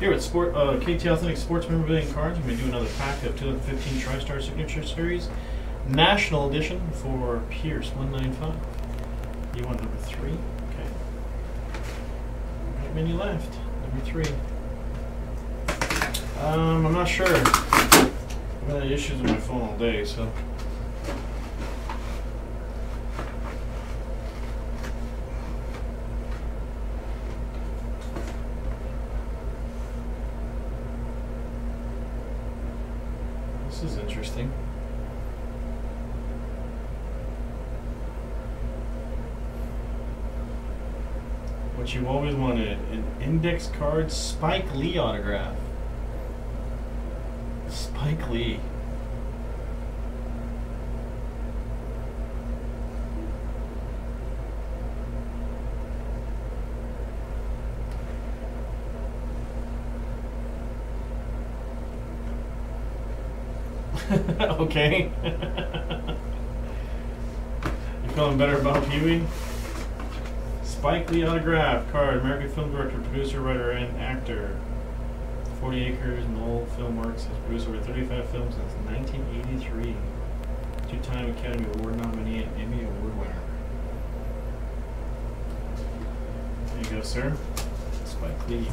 Here at Sport, uh, KT Authentic Sports Memorabilia and Cards, we do another pack of 2015 TriStar Signature Series National Edition for Pierce 195. You want number three? Okay. Not many left. Number three. Um, I'm not sure. I've had issues with my phone all day, so. This is interesting. What you always wanted an index card Spike Lee autograph. Spike Lee. okay. you feeling better about Pee Wee? Spike Lee autograph card, American film director, producer, writer, and actor. 40 Acres, Knoll Filmworks has produced over 35 films since 1983. Two-time Academy Award nominee and Emmy Award winner. There you go, sir. Spike Lee.